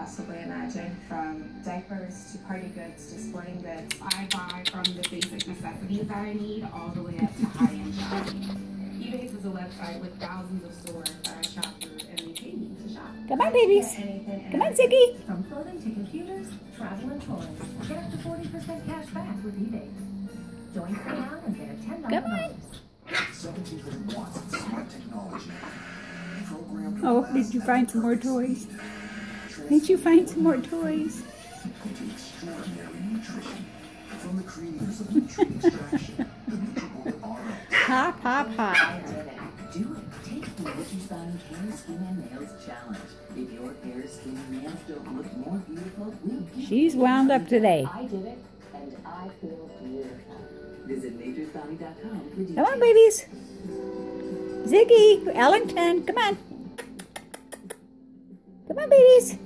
possibly imagine, from diapers to party goods to sporting goods. I buy from the basic necessities that I need all the way up to high-end shopping. Ebates is a website with thousands of stores that I shop through and they pay me to shop. Come on, babies. Come on, Ziggy. From clothing to computers, travel and toys. Get up to 40% cash back with Ebates. Join free now and get a $10 Come on. bonus. 1700 watts of smart technology. Oh, did you find some more toys? Did you find some more toys? I did it. Do it. Take the Hair, Skin, and Nails Challenge. If your hair, skin, and nails don't look more beautiful, give She's wound up today. I did it, and I feel beautiful. Visit naturesbounty.com. Come on, babies. Ziggy, Ellington, come on. Come on, babies.